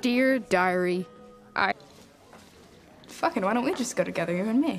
Dear Diary, I. Fucking, why don't we just go together, you and me?